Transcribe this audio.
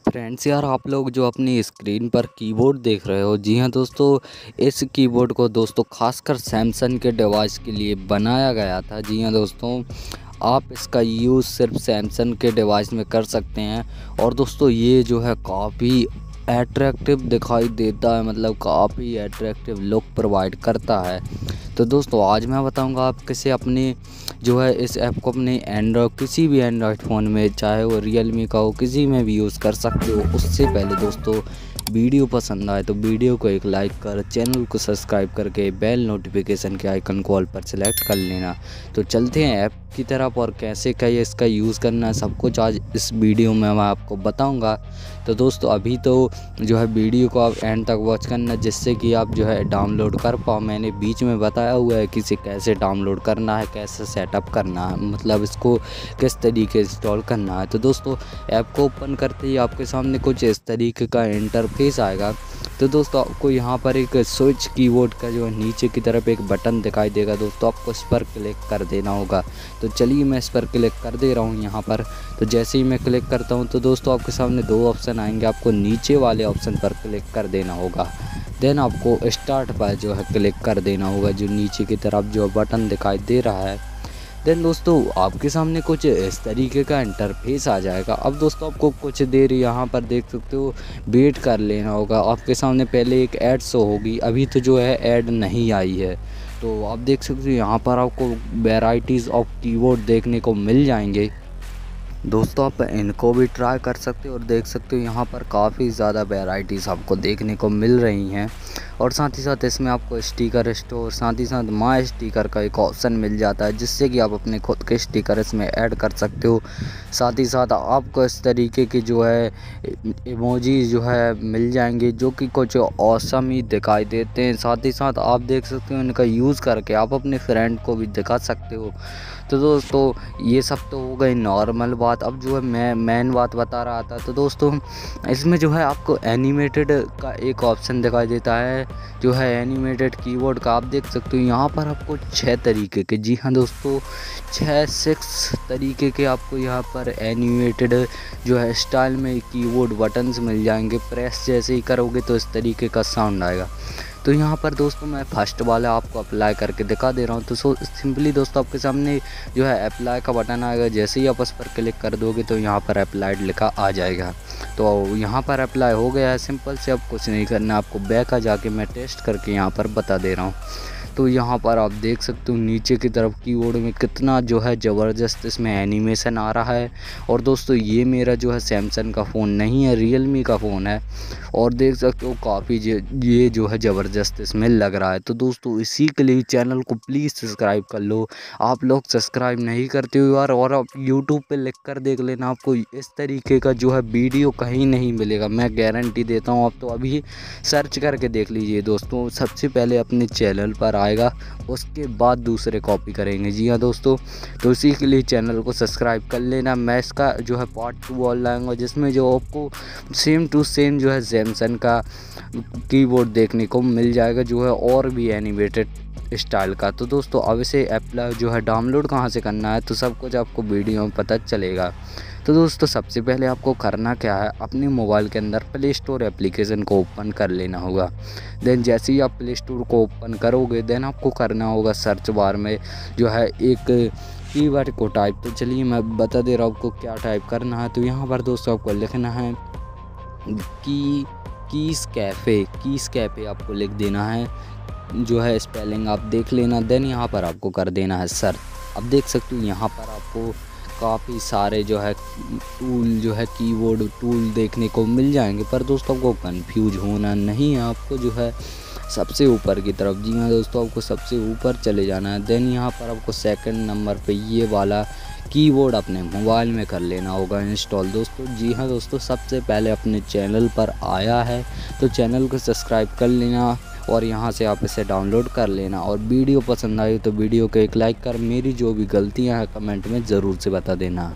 Friends यार, आप लोग जो अपनी स्क्रीन पर कीबोर्ड देख रहे हो, जी हाँ दोस्तों, इस कीबोर्ड को दोस्तों, खासकर सैमसंग के डिवाइस के लिए बनाया गया था। जी हाँ दोस्तों, आप इसका यूज़ सिर्फ़ सैमसंग के डिवाइस में कर सकते हैं। और दोस्तों, ये जो है काफ़ी एट्रैक्टिव दिखाई देता है मतलब काफ़ी एट्रैक्टिव लुक प्रोवाइड करता है। तो दोस्तों, आज मैं बताऊँगा आप कैसे अपने जो है इस ऐप को अपने एंड्रॉयड किसी भी एंड्रॉयड फ़ोन में, चाहे वो रियल का हो, किसी में भी यूज़ कर सकते हो। उससे पहले दोस्तों वीडियो पसंद आए तो वीडियो को एक लाइक कर, चैनल को सब्सक्राइब करके बेल नोटिफिकेशन के आइकन कॉल पर सेलेक्ट कर लेना। तो चलते हैं ऐप की तरफ़ और कैसे क्या इसका यूज़ करना है, सब कुछ आज इस वीडियो में मैं आपको बताऊँगा। तो दोस्तों, अभी तो जो है वीडियो को आप एंड तक वॉच करना, जिससे कि आप जो है डाउनलोड कर पाओ। मैंने बीच में बताया हुआ है कि इसे कैसे डाउनलोड करना है, कैसे सेटअप करना है मतलब इसको किस तरीके इंस्टॉल करना है। तो दोस्तों, ऐप को ओपन करते ही आपके सामने कुछ इस तरीके का इंटरफेस आएगा। तो दोस्तों, आपको यहाँ पर एक स्विच कीबोर्ड का जो नीचे की तरफ़ एक बटन दिखाई देगा दोस्तों, आपको इस पर क्लिक कर देना होगा। तो चलिए मैं इस पर क्लिक कर दे रहा हूँ यहाँ पर। तो जैसे ही मैं क्लिक करता हूँ तो दोस्तों, आपके सामने दो ऑप्शन आएँगे। आपको नीचे वाले ऑप्शन पर क्लिक कर देना होगा। देन आपको स्टार्ट पर जो है क्लिक कर देना होगा, जो नीचे की तरफ़ जो बटन दिखाई दे रहा है। देन दोस्तों, आपके सामने कुछ इस तरीके का इंटरफेस आ जाएगा। अब दोस्तों, आपको कुछ देर यहाँ पर देख सकते हो वेट कर लेना होगा। आपके सामने पहले एक ऐड शो होगी, अभी तो जो है ऐड नहीं आई है। तो आप देख सकते हो, यहाँ पर आपको वेराइटीज़ ऑफ़ कीबोर्ड देखने को मिल जाएँगे। दोस्तों, आप इनको भी ट्राई कर सकते हो और देख सकते हो, यहाँ पर काफ़ी ज़्यादा वेराइटीज़ आपको देखने को मिल रही हैं। और साथ ही साथ इसमें आपको स्टिकर स्टोर साथ ही साथ माई स्टिकर का एक ऑप्शन मिल जाता है, जिससे कि आप अपने खुद के स्टिकर इसमें ऐड कर सकते हो। साथ ही साथ आपको इस तरीके की जो है इमोजी जो है मिल जाएँगे, जो कि कुछ औसम ही दिखाई देते हैं। साथ ही साथ आप देख सकते हो, इनका यूज़ करके आप अपने फ्रेंड को भी दिखा सकते हो। तो दोस्तों, ये सब तो हो गई नॉर्मल बात। अब जो है मैं मेन बात बता रहा था। तो दोस्तों, इसमें जो है आपको एनिमेटेड का एक ऑप्शन दिखाई देता है, जो है एनिमेटेड कीबोर्ड का। आप देख सकते हो, यहाँ पर आपको छः तरीके के, जी हाँ दोस्तों छः सिक्स तरीके के आपको यहाँ पर एनिमेटेड जो है स्टाइल में कीबोर्ड बटन्स मिल जाएँगे। प्रेस जैसे ही करोगे तो इस तरीके का साउंड आएगा। तो यहाँ पर दोस्तों मैं फ़र्स्ट वाला आपको अप्लाई करके दिखा दे रहा हूँ। तो सो सिंपली दोस्तों आपके सामने जो है अप्लाई का बटन आएगा। जैसे ही आप उस पर क्लिक कर दोगे तो यहाँ पर अप्लाइड लिखा आ जाएगा। तो यहाँ पर अप्लाई हो गया है। सिंपल से अब कुछ नहीं करना। आपको बैक आ जाके मैं टेस्ट करके यहाँ पर बता दे रहा हूँ। तो यहाँ पर आप देख सकते हो नीचे की तरफ़ कीबोर्ड में कितना जो है ज़बरदस्त इसमें एनिमेशन आ रहा है। और दोस्तों, ये मेरा जो है सैमसंग का फ़ोन नहीं है रियलमी का फ़ोन है। और देख सकते हो काफ़ी ये जो है ज़बरदस्त इसमें लग रहा है। तो दोस्तों, इसी के लिए चैनल को प्लीज़ सब्सक्राइब कर लो। आप लोग सब्सक्राइब नहीं करते हो यार, और आप यूट्यूब पर लिख कर देख लेना आपको इस तरीके का जो है वीडियो कहीं नहीं मिलेगा। मैं गारंटी देता हूँ, आप तो अभी सर्च करके देख लीजिए दोस्तों। सबसे पहले अपने चैनल पर आएगा उसके बाद दूसरे कॉपी करेंगे। जी हाँ दोस्तों तो इसी के लिए चैनल को सब्सक्राइब कर लेना। मैं इसका जो है पार्ट टू ऑल लाऊँगा, जिसमें जो आपको सेम टू सेम जो है जैमसन का कीबोर्ड देखने को मिल जाएगा, जो है और भी एनिमेटेड स्टाइल का। तो दोस्तों, अब इसे ऐप जो है डाउनलोड कहाँ से करना है तो सब कुछ आपको वीडियो में पता चलेगा। तो दोस्तों, सबसे पहले आपको करना क्या है, अपने मोबाइल के अंदर प्ले स्टोर एप्लीकेशन को ओपन कर लेना होगा। देन जैसे ही आप प्ले स्टोर को ओपन करोगे देन आपको करना होगा सर्च बार में जो है एक कीवर्ड को टाइप तो चलिए मैं बता दे रहा हूँ आपको क्या टाइप करना है। तो यहाँ पर दोस्तों आपको लिखना है की कीस कैफ़े कीस कैफ़े आपको लिख देना है। जो है स्पेलिंग आप देख लेना देन यहाँ पर आपको कर देना है सर्च अब देख सकते हो, यहाँ पर आपको काफ़ी सारे जो है टूल जो है कीबोर्ड टूल देखने को मिल जाएँगे। पर दोस्तों, आपको कंफ्यूज होना नहीं है। आपको जो है सबसे ऊपर की तरफ़, जी हाँ दोस्तों, आपको सबसे ऊपर चले जाना है। देन यहाँ पर आपको सेकंड नंबर पे ये वाला कीबोर्ड अपने मोबाइल में कर लेना होगा इंस्टॉल दोस्तों, जी हाँ दोस्तों, सबसे पहले अपने चैनल पर आया है तो चैनल को सब्सक्राइब कर लेना। और यहाँ से आप इसे डाउनलोड कर लेना। और वीडियो पसंद आई तो वीडियो को एक लाइक कर, मेरी जो भी गलतियाँ हैं कमेंट में ज़रूर से बता देना।